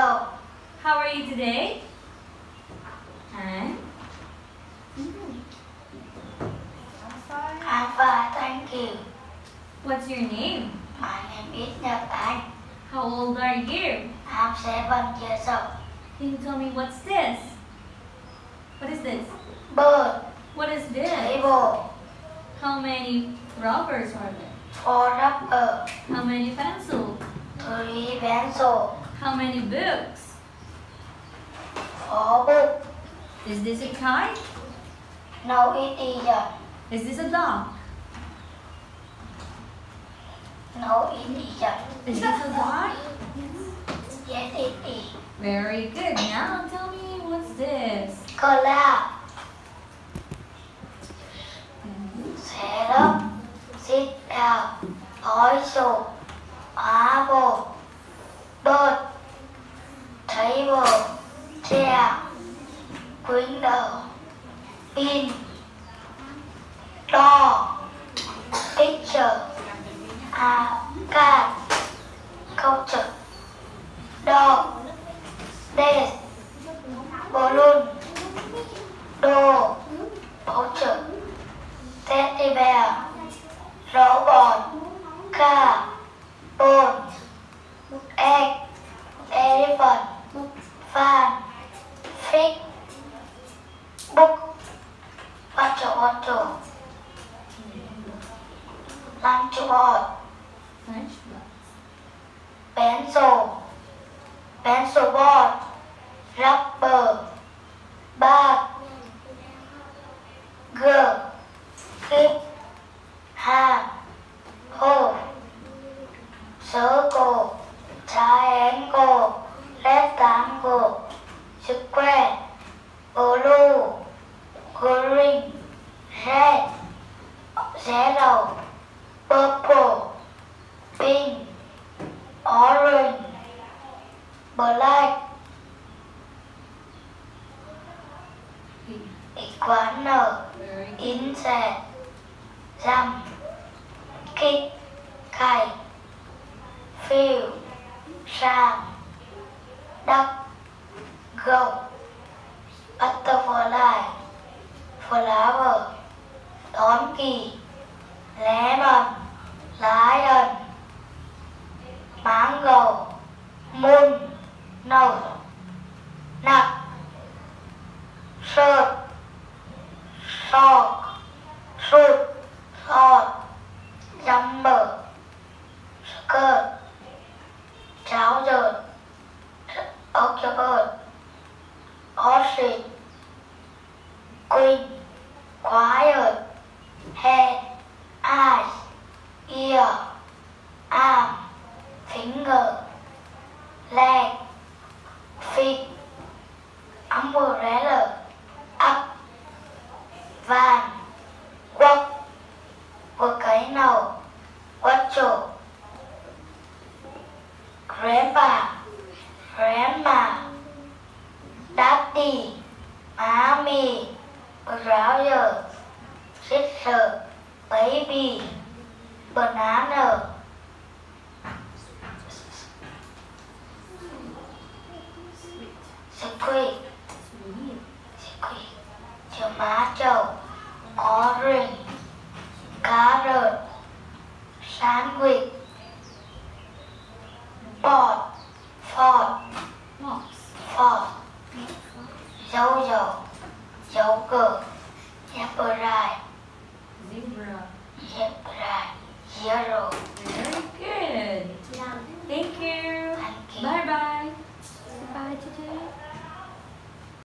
Hello. How are you today? And I'm fine, thank you. what's your name? My name is Anh. How old are you? I'm seven years old. Can you tell me what's this? What is this? Bird, What is this? table, How many rubbers are there? four rubber, How many pencils? three pencil, How many books? four book. Is this a kite? No, it isn't. Is this a dog? No, it isn't. Is this a dog? Yes, it is. Very good. Now tell me what's this? Collab, set up, sit down, also, apple, bird, table, chair, window, pin, door, picture, a cat, culture, dog, desk, balloon, door, voucher, teddy bear, robot, car, và Facebook và chỗ ở chỗ. Làm chỗ ở pencil, pencil board, rubber, bag, girl, clip, hand, hole, circle, triangle, tám rectangle, square, blue, green, red, yellow, purple, pink, orange, black, iguana, nở, in insect, jump, kích. Cày. Phiêu sang duck, goat, butterfly, flower, donkey, lemon, lion, mango, moon, nose, nut, shirt, sock, of the earth. Baby, banana, squid, squid, tomato, orange, carrot, sandwich, pot, fork, Box. fork, dấu dầu, dấu cờ, zebra, Zebra. zebra, zero, Very good. Thank you. thank you. Bye bye. Bye today.